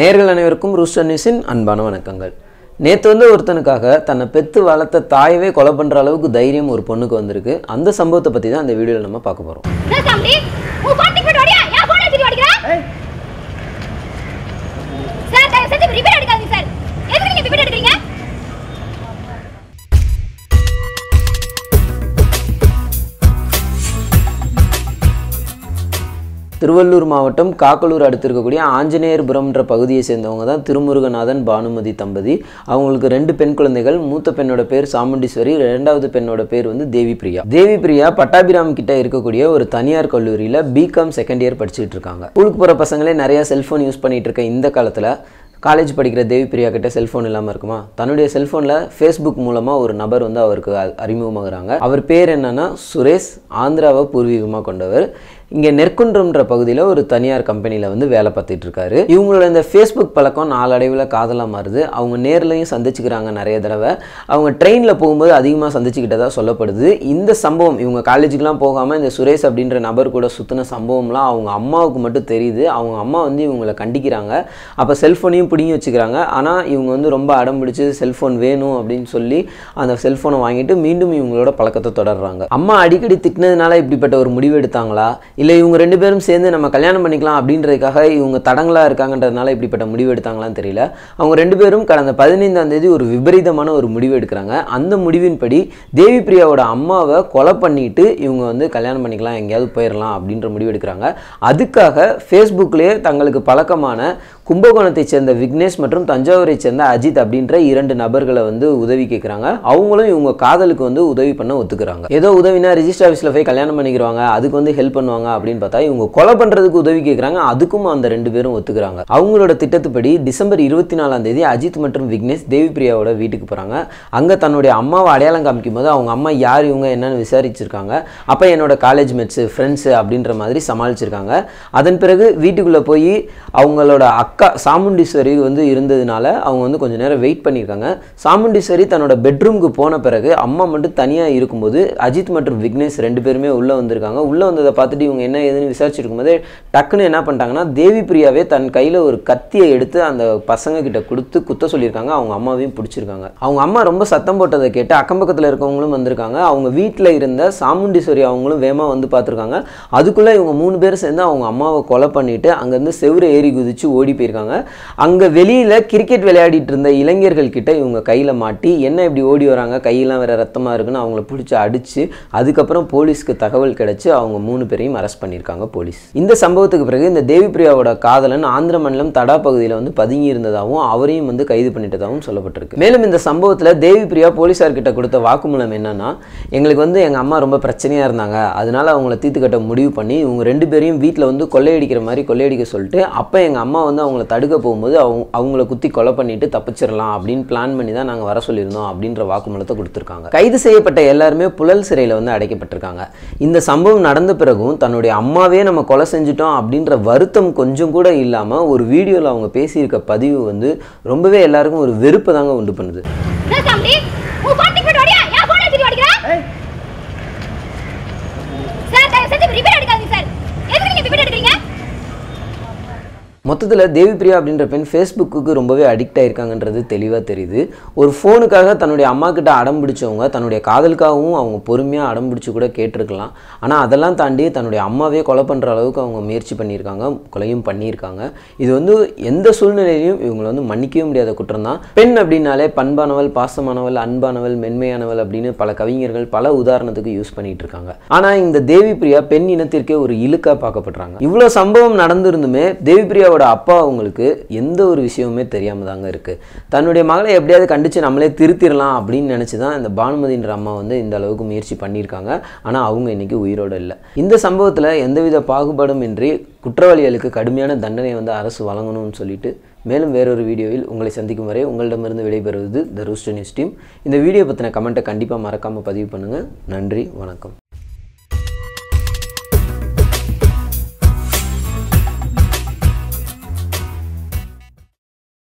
நேர்கள் அனைவருக்கும் ரூஸ்டர் நியூஸின் அன்பான வணக்கங்கள். நேற்று வந்து ஒருத்தனுக்காக தன்னை பெத்து வளர்த்த தாயவே கொலை பண்ணுற அளவுக்கு தைரியம் ஒரு பொண்ணுக்கு வந்திருக்கு. அந்த சம்பவத்தை பற்றி தான் அந்த வீடியோவில் நம்ம பார்க்க போகிறோம் என்ன திருவள்ளூர் மாவட்டம் காக்கலூர் அடுத்து இருக்கக்கூடிய ஆஞ்சநேயர்புரம்ன்ற பகுதியை சேர்ந்தவங்க தான் திருமுருகநாதன் பானுமதி தம்பதி. அவங்களுக்கு ரெண்டு பெண் குழந்தைகள் மூத்த பெண்ணோட பேர் சாமுண்டீஸ்வரி ரெண்டாவது பெண்ணோட பேர் வந்து தேவி பிரியா தேவி பிரியா பட்டாபிராம் கிட்ட இருக்கக்கூடிய ஒரு தனியார் கல்லூரியில் பிகாம் செகண்ட் இயர் படிச்சுட்டு இருக்காங்க. ஸ்கூலுக்கு போகிற பசங்களே நிறைய செல்ஃபோன் யூஸ் பண்ணிட்டு இருக்க இந்த காலத்தில் காலேஜ் படிக்கிற தேவி பிரியா கிட்ட செல்ஃபோன் இல்லாமல் இருக்குமா? தன்னுடைய செல்ஃபோனில் ஃபேஸ்புக் மூலமாக ஒரு நபர் வந்து அவருக்கு அ- அவர் பேர் என்னன்னா சுரேஷ் ஆந்திராவை பூர்வீகமாக கொண்டவர். இங்கே நெற்குன்றம்ன்ற பகுதியில் ஒரு தனியார் கம்பெனியில் வந்து வேலை பார்த்துட்டு இருக்காரு. இவங்களோட இந்த ஃபேஸ்புக் பழக்கம் நாளடைவில் காதலாக மாறுது. அவங்க நேர்லையும் சந்திச்சுக்கிறாங்க நிறைய தடவை. அவங்க ட்ரெயினில் போகும்போது அதிகமாக சந்திச்சுக்கிட்டதாக சொல்லப்படுது. இந்த சம்பவம் இவங்க காலேஜுக்குலாம் போகாமல் இந்த சுரேஷ் அப்படின்ற நபர் கூட சுற்றின சம்பவம்லாம் அவங்க அம்மாவுக்கு மட்டும் தெரியுது. அவங்க அம்மா வந்து இவங்களை கண்டிக்கிறாங்க. அப்போ செல்ஃபோனையும் பிடிங்கி வச்சுக்கிறாங்க. ஆனால் இவங்க வந்து ரொம்ப அடம் பிடிச்சி செல்ஃபோன் வேணும் அப்படின்னு சொல்லி அந்த செல்ஃபோனை வாங்கிட்டு மீண்டும் இவங்களோட பழக்கத்தை தொடர்றாங்க. அம்மா அடிக்கடி திட்டினதுனால இப்படிப்பட்ட ஒரு முடிவு எடுத்தாங்களா? இல்லை இவங்க ரெண்டு பேரும் சேர்ந்து நம்ம கல்யாணம் பண்ணிக்கலாம் அப்படின்றதுக்காக இவங்க தடங்களாக இருக்காங்கன்றதுனால இப்படிப்பட்ட முடிவு எடுத்தாங்களான்னு தெரியல. அவங்க ரெண்டு பேரும் கடந்த பதினைந்தாம் தேதி ஒரு விபரீதமான ஒரு முடிவு எடுக்கிறாங்க. அந்த முடிவின்படி தேவி பிரியாவோட அம்மாவை கொலை பண்ணிட்டு இவங்க வந்து கல்யாணம் பண்ணிக்கலாம் எங்கேயாவது போயிடலாம் அப்படின்ற முடிவு எடுக்கிறாங்க. அதுக்காக ஃபேஸ்புக்லேயே தங்களுக்கு பழக்கமான கும்பகோணத்தைச் சேர்ந்த விக்னேஷ் மற்றும் தஞ்சாவூரை சேர்ந்த அஜித் அப்படின்ற இரண்டு நபர்களை வந்து உதவி கேட்குறாங்க. அவங்களும் இவங்க காதலுக்கு வந்து உதவி பண்ண ஒத்துக்கிறாங்க. ஏதோ உதவினா ரிஜிஸ்டர் ஆஃபீஸில் போய் கல்யாணம் பண்ணிக்கிறாங்க அதுக்கு வந்து ஹெல்ப் பண்ணுவாங்க. அப்படின்னு பார்த்தா இவங்க கொலை பண்ணுறதுக்கு உதவி கேட்குறாங்க அதுக்கும் அந்த ரெண்டு பேரும் ஒத்துக்கிறாங்க. அவங்களோட திட்டத்துப்படி டிசம்பர் இருபத்தி நாலாம் தேதி அஜித் மற்றும் விக்னேஷ் தேவி பிரியாவோட வீட்டுக்கு போகிறாங்க அங்கே தன்னுடைய அம்மாவை அடையாளம் காமிக்கும் போது அவங்க அம்மா யார் இவங்க என்னன்னு விசாரிச்சிருக்காங்க. அப்போ என்னோட காலேஜ் மேட்ஸு ஃப்ரெண்ட்ஸு அப்படின்ற மாதிரி சமாளிச்சிருக்காங்க. அதன் பிறகு வீட்டுக்குள்ளே போய் அவங்களோட அக்கா சாமுண்டீஸ்வரி வந்து இருந்ததுனால அவங்க வந்து கொஞ்ச நேரம் வெயிட் பண்ணியிருக்காங்க சாமுண்டீஸ்வரி தன்னோட பெட்ரூமுக்கு போன பிறகு அம்மா மட்டும் தனியாக இருக்கும்போது அஜித் மற்றும் விக்னேஷ் ரெண்டு பேருமே உள்ளே வந்திருக்காங்க. உள்ளே வந்ததை பார்த்துட்டு இவங்க என்ன ஏதுன்னு விசாரிச்சுட்டு இருக்கும்போது டக்குன்னு என்ன பண்ணிட்டாங்கன்னா தேவி பிரியாவே தன் கையில் ஒரு கத்தியை எடுத்து அந்த பசங்க கிட்ட கொடுத்து குத்த சொல்லியிருக்காங்க. அவங்க அம்மாவையும் பிடிச்சிருக்காங்க. அவங்க அம்மா ரொம்ப சத்தம் போட்டதை கேட்டு அக்கம் பக்கத்தில் இருக்கவங்களும் வந்திருக்காங்க. அவங்க வீட்டில் இருந்த சாமுண்டீஸ்வரி அவங்களும் வேகமாக வந்து பார்த்துருக்காங்க. அதுக்குள்ளே இவங்க மூணு பேர் சேர்ந்து அவங்க அம்மாவை கொலை பண்ணிட்டு அங்கேருந்து செவுரு ஏறி குதிச்சு ஓடி போயிருக்காங்க. அங்கே வெளியில் கிரிக்கெட் விளையாடிட்டு இருந்த இளைஞர்கள் கிட்ட இவங்க கையில் மாட்டி என்ன இப்படி ஓடி வராங்க? கையெல்லாம் வேற ரத்தமாக இருக்குன்னு அவங்கள பிடிச்சி அடிச்சு அதுக்கப்புறம் போலீஸ்க்கு தகவல் கிடச்சி அவங்க மூணு பேரையும் அரெஸ்ட் பண்ணியிருக்காங்க போலீஸ். இந்த சம்பவத்துக்கு பிறகு இந்த தேவி பிரியாவோட காதலன் ஆந்திர மாநிலம் தடா பகுதியில் வந்து பதுங்கி இருந்ததாகவும் அவரையும் வந்து கைது பண்ணிட்டதாகவும் சொல்லப்பட்டிருக்கு. மேலும் இந்த சம்பவத்தில் தேவி பிரியா கிட்ட கொடுத்த வாக்குமூலம் என்னன்னா எங்களுக்கு வந்து எங்கள் அம்மா ரொம்ப பிரச்சனையாக இருந்தாங்க. அதனால அவங்கள தீர்த்து கட்ட முடிவு பண்ணி இவங்க ரெண்டு பேரையும் வீட்டில் வந்து கொள்ளையடிக்கிற மாதிரி கொள்ளையடிக்க சொல்லிட்டு அப்போ எங்கள் அம்மா வந்து அவங்கள தடுக்க போகும்போது அவங்க அவங்கள குத்தி கொலை பண்ணிட்டு தப்பிச்சிடலாம் அப்படின்னு பிளான் பண்ணி தான் நாங்கள் வர சொல்லியிருந்தோம் அப்படின்ற வாக்குமூலத்தை கொடுத்துருக்காங்க. கைது செய்யப்பட்ட எல்லாருமே புழல் சிறையில் வந்து அடைக்கப்பட்டிருக்காங்க. இந்த சம்பவம் நடந்த பிறகும் தன்னுடைய அம்மாவே நம்ம கொலை செஞ்சுட்டோம் அப்படின்ற வருத்தம் கொஞ்சம் கூட இல்லாமல் ஒரு வீடியோவில் அவங்க பேசியிருக்க பதிவு வந்து ரொம்பவே எல்லாருக்கும் ஒரு வெறுப்பை தாங்க உண்டு பண்ணுது. மொத்தத்தில் தேவி பிரியா அப்படின்ற பெண் ஃபேஸ்புக்கு ரொம்பவே அடிக்ட் ஆகிருக்காங்கன்றது தெளிவாக தெரியுது. ஒரு ஃபோனுக்காக தன்னுடைய அம்மா கிட்ட அடம் பிடிச்சவங்க தன்னுடைய காதலுக்காகவும் அவங்க பொறுமையாக அடம் பிடிச்சி கூட கேட்டிருக்கலாம். ஆனால் அதெல்லாம் தாண்டி தன்னுடைய அம்மாவே கொலை பண்ணுற அளவுக்கு அவங்க முயற்சி பண்ணியிருக்காங்க கொலையும் பண்ணியிருக்காங்க. இது வந்து எந்த சூழ்நிலையிலையும் இவங்களை வந்து மன்னிக்கவே முடியாத குற்றம் தான் பெண் அப்படின்னாலே பண்பானவள் பாசமானவள் அன்பானவள் மென்மையானவள் அப்படின்னு பல கவிஞர்கள் பல உதாரணத்துக்கு யூஸ் பண்ணிட்டு இருக்காங்க ஆனால் இந்த தேவி பிரியா பெண் இனத்திற்கே ஒரு இழுக்காக பார்க்கப்படுறாங்க. இவ்வளோ சம்பவம் நடந்திருந்துமே தேவி பிரியாவோட அப்பா அவங்களுக்கு எந்த ஒரு விஷயமுமே தெரியாமல் தாங்க இருக்குது தன்னுடைய மகளை எப்படியாவது கண்டித்து நம்மளே திருத்திடலாம் அப்படின்னு நினச்சி தான் இந்த பானுமதின்ற அம்மா வந்து இந்த அளவுக்கு முயற்சி பண்ணியிருக்காங்க. ஆனால் அவங்க இன்னைக்கு உயிரோட இல்லை. இந்த சம்பவத்தில் எந்தவித பாகுபாடும் இன்றி குற்றவாளிகளுக்கு கடுமையான தண்டனை வந்து அரசு வழங்கணும்னு சொல்லிட்டு மேலும் வேறொரு வீடியோவில் உங்களை சந்திக்கும் வரை உங்களிடமிருந்து விடைபெறுவது த ரூஸ்டர் நியூஸ் டீம் இந்த வீடியோ பற்றின கமெண்ட்டை கண்டிப்பாக மறக்காமல் பதிவு பண்ணுங்கள் நன்றி வணக்கம்.